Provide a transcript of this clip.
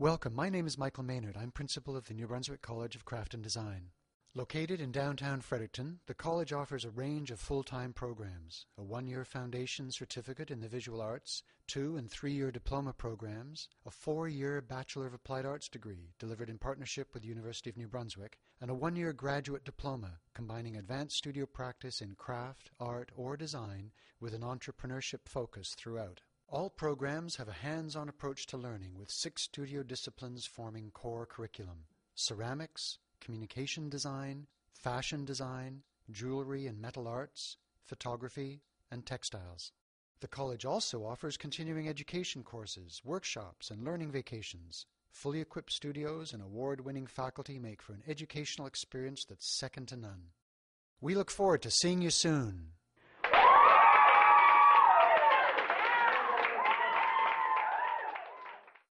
Welcome. My name is Michael Maynard. I'm principal of the New Brunswick College of Craft and Design. Located in downtown Fredericton, the college offers a range of full-time programs, a one-year foundation certificate in the visual arts, two and three-year diploma programs, a four-year Bachelor of Applied Arts degree delivered in partnership with the University of New Brunswick, and a one-year graduate diploma combining advanced studio practice in craft, art, or design with an entrepreneurship focus throughout. All programs have a hands-on approach to learning with six studio disciplines forming core curriculum. Ceramics, communication design, fashion design, jewelry and metal arts, photography, and textiles. The college also offers continuing education courses, workshops, and learning vacations. Fully equipped studios and award winning faculty make for an educational experience that's second to none. We look forward to seeing you soon.